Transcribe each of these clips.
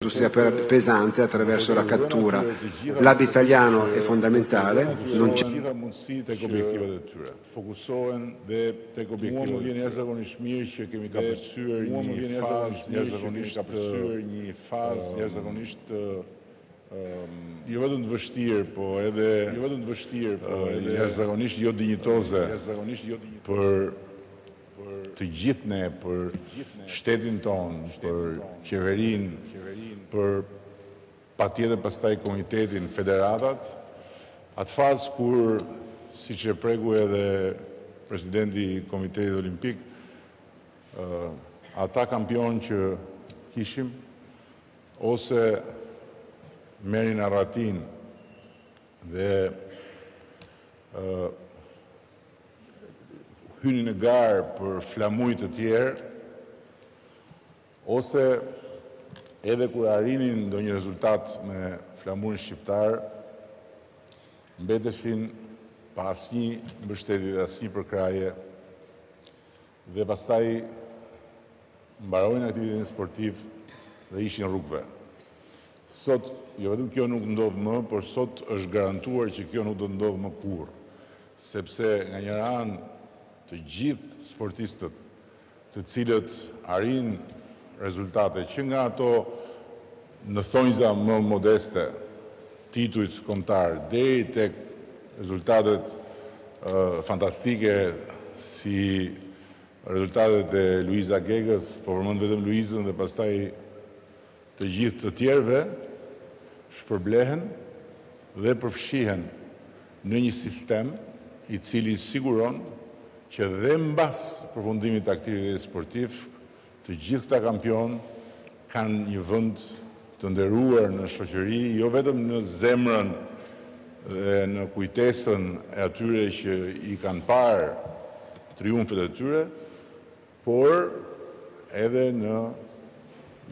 L'industria pesante attraverso la cattura. L'hub italiano è fondamentale, non c'è. Gjitha mundësitë tek objektivat e tyre. Të fokusohen dhe tek objektivat e tyre. Mua më vjen jashtëzakonisht mirë që kemi kapërcyer një fazë jashtëzakonisht kapërcyer një fazë jashtëzakonisht të jo vetëm të vështirë, po edhe jo vetëm të vështirë, po edhe jashtëzakonisht jo dinjitoze për të gjithë ne, për shtetin tonë, për qeverinë, për patjetër pastaj komitetin, federatat, atë fazë kur, siç e preku edhe presidenti i Komitetit Olimpik, ata kampionë që kishim ose merrnin arratinë dhe hynin në garë për flamuj të tjerë, ose edhe kur arrinin ndonjë rezultat me flamurin shqiptar, mbeteshin pa asnjë mbështetje dhe asnjë përkrahje Dhe pastaj mbaronin aktivitetin sportiv dhe ishin rrugëve. Sot, jo vetëm kjo nuk ndodh më, por sot është garantuar që kjo nuk do të ndodhë më kurrë, sepse nga njëra anë të gjithë sportistët të cilët arrijnë rezultate që nga ato në thonjza më modeste titujt kombëtarë deri tek rezultatet fantastike si rezultatet e Luiza Gegës, po përmend vetëm Luizën dhe pastaj të gjithë të tjerëve, shpërblehen dhe përfshihen në një sistem i cili siguron që dhe mbas përfundimit të aktivitetit sportiv, Të gjithë këta kampionë kanë një vend të nderuar në shoqëri, jo vetëm në zemrën dhe në kujtesën e atyre që i kanë parë triumfet e tyre, por edhe në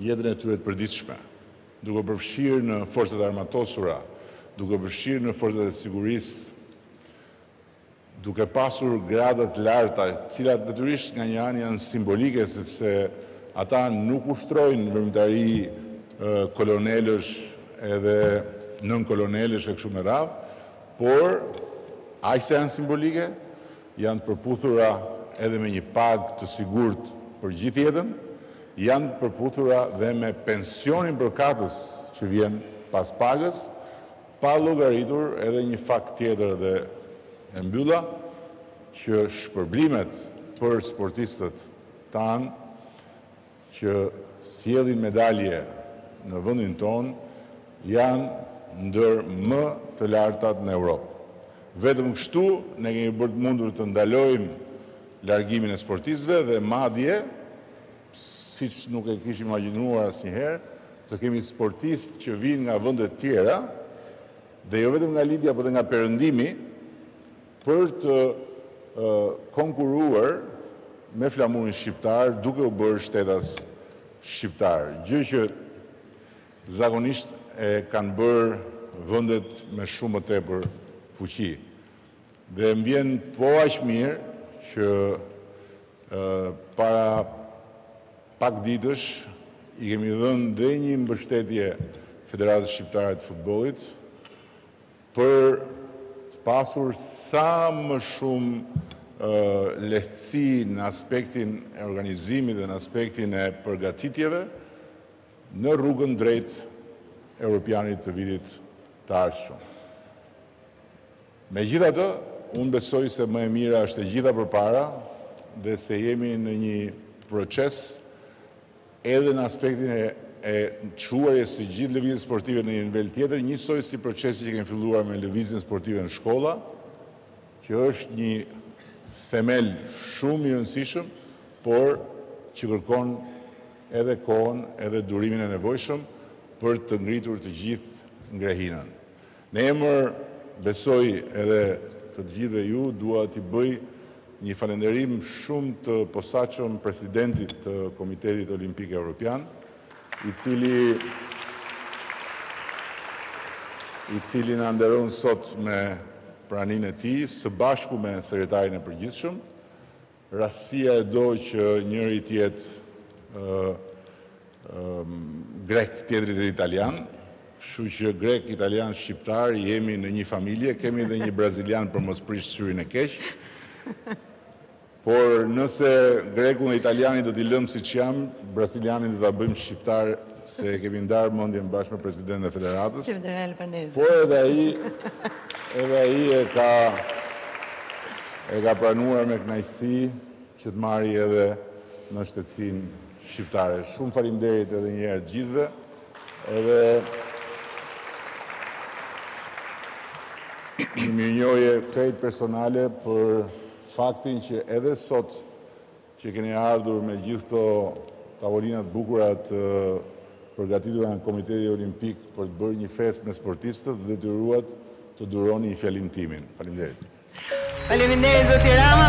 jetën e tyre të përditshme, duke u përfshirë në Forcat e Armatosura, duke u përfshirë në Forcat e Sigurisë, duke pasur grada të larta, të cilat natyrisht nga një anë janë simbolike sepse ata nuk ushtrojnë veprimtari kolonelësh edhe nënkolonelësh e kështu me radhë, por aq sa janë simbolike, janë të përputhura edhe me një pagë të sigurt për gjithë jetën, janë të përputhura dhe me pensionin përkatës që vjen pas pagës, Pa llogaritur edhe një fakt tjetër dhe e mbylla, që shpërblimet për sportistët tanë që sjellin medalje në vendin tonë janë ndër më të lartat në Europë. Vetëm kështu ne kemi bërë të mundur të ndalojmë largimin e sportistëve dhe madje siç nuk e kishim imagjinuar asnjëherë, të kemi sportistë që vijnë nga vende të tjera dhe jo vetëm nga Lindja, por dhe nga Perëndimi për të konkuruar me flamurin shqiptar duke u bërë shtetas shqiptarë, gjë që zakonisht e kanë bërë vendet me shumë më tepër fuqi. Dhe më vjen po aq mirë që para pak ditësh i kemi dhënë dhe një mbështetje Federatës Shqiptare të Futbollit për të pasur sa më shumë lehtësi në aspektin e organizimit dhe në aspektin e përgatitjeve në rrugën drejt Europianit të vitit të ardhshëm. Megjithatë, unë besoj se më e mira është e gjitha përpara dhe se jemi në një proces edhe në aspektin e e çuarjes së gjithë lëvizjes sportive në një nivel tjetër, njësoj si procesi që kemi filluar me lëvizjen sportive në shkolla, që është një themel shumë i rëndësishëm, por që kërkon edhe kohën edhe durimin e nevojshëm për të ngritur të gjithë ngrehinën. Në emër, besoj, edhe të të gjithëve ju, dua t'i bëj një falënderim shumë të posaçëm Presidentit të Komitetit Olimpik Europian, i cili i cili na nderon sot me praninë e tij, së bashku me Sekretarin e Përgjithshëm, Rastësia e do që njëri të jetë grek, tjetri të jetë italian, kështu që grek, italian, shqiptar jemi në një familje, kemi dhe një brazilian për mos prish syrin e keq. Por nëse grekun dhe italianin do t'i lëmë siç janë, brazilianin do ta bëjmë shqiptar se e kemi ndarë mendjen bashkë me presidentin e federatës, por edhe ai, edhe ai e ka, e ka pranuar me kënaqësi që të marri edhe nënshtetësinë shqiptare. Shumë falimderit edhe një herë të gjithëve, edhe një mirënjohje krejt personale për faktin që edhe sot që keni ardhur me gjithë këto tavolina të bukura të përgatitura nga Komiteti Olimpik për të bërë një festë me sportistët dhe u detyruat të duroni një fjalim timin. Faleminderit. Faleminderit zoti Rama.